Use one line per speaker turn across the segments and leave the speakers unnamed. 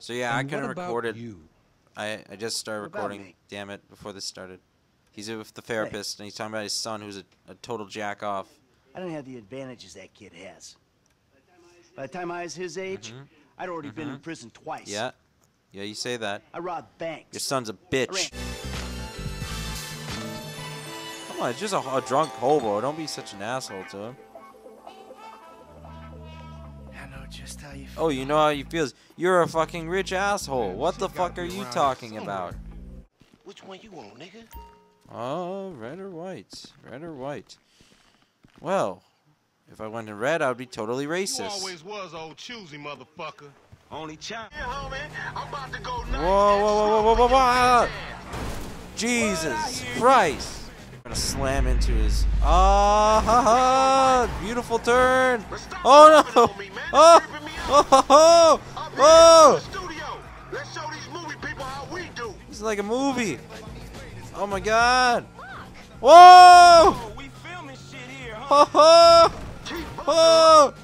So yeah, I
And
couldn't
what about
record it.
You?
I I just started
What
recording. Damn it! Before this started, he's with the therapist and he's talking about his son, who's a, a total jack off.
I don't have the advantages that kid has. By the time I was his age,
Mhm.
I'd already been in
Mhm.
prison twice.
Yeah, yeah, you say that.
I robbed banks.
Your son's a bitch. Come on, it's just a, a drunk hobo. Don't be such an asshole to him.
Just how you feel.
Oh, you know how he feels. You're a fucking rich asshole. What the fuck are you talking about?
Which one you want, nigga?
Oh, red or white? Red or white? Well, if I went in red, I would be totally
You
racist.
always was old choosy motherfucker.
Only child.
Yeah, homie, I'm about to go
Whoa, whoa, whoa, whoa, whoa, whoa, whoa! Jesus Christ! I'm gonna slam into his. Ah, ha, ha! Beautiful turn! Oh no! Oh! Oh! Oh! Oh!
Do.
This is like a movie. Oh my God! Whoa! Oh! Oh! oh.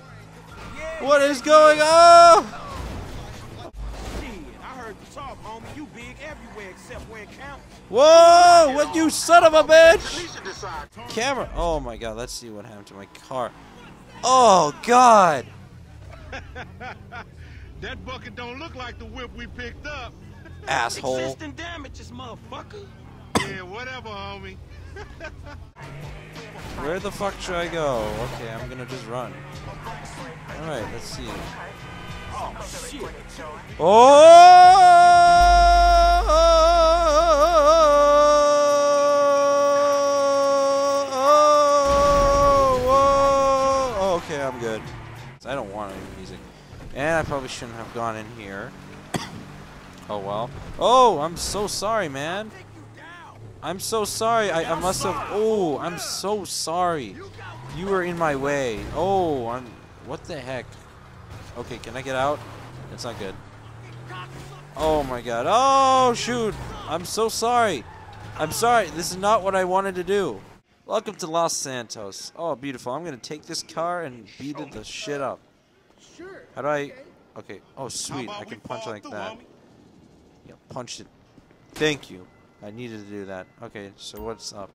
What is going on? Whoa! What you son of a bitch! Camera. Oh my God! Let's see what happened to my car. Oh God!
That bucket don't look like the whip we picked up.
Asshole.
Existing damages, motherfucker.
Yeah, whatever, homie.
Where the fuck should I go? Okay, I'm gonna just run. Alright, let's see. Oh, shit. Oh! Don't want any music. And I probably shouldn't have gone in here. oh well. Oh, I'm so sorry, man. I'm so sorry. I, I must have. Oh, I'm so sorry. You were in my way. Oh, I'm. What the heck? Okay, can I get out? That's not good. Oh my god. Oh, shoot. I'm so sorry. I'm sorry. This is not what I wanted to do. Welcome to Los Santos. Oh, beautiful. I'm going to take this car and beat it the shit up. How do I. Okay. Oh, sweet. I can punch like that. Yeah, punch it. Thank you. I needed to do that. Okay, so what's up?